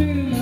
to